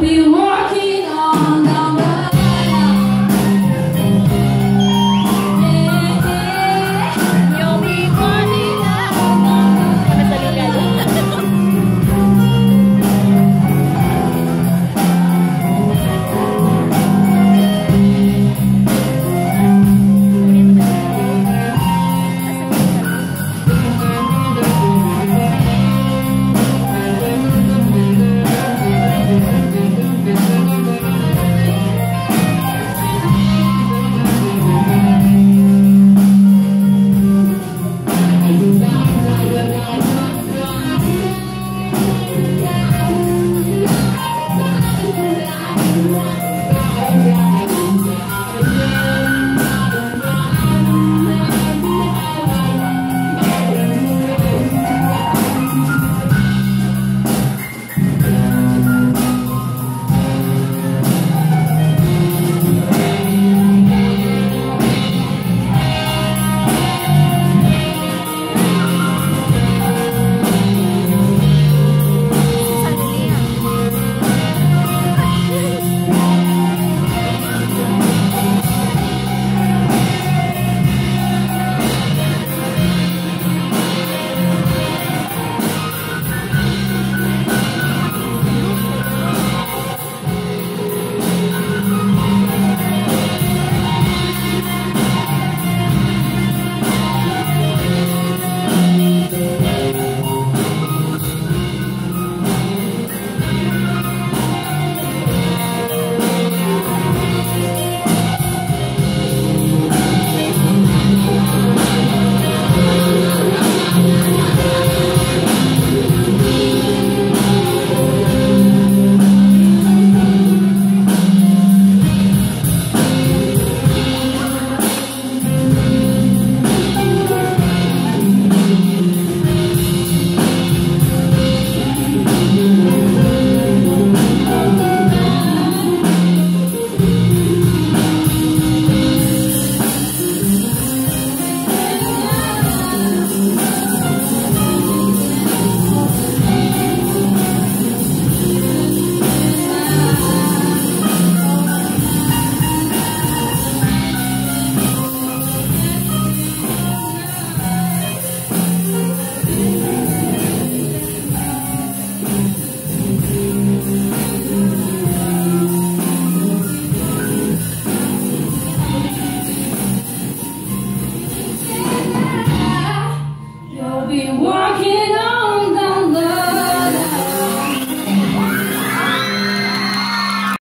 Campeão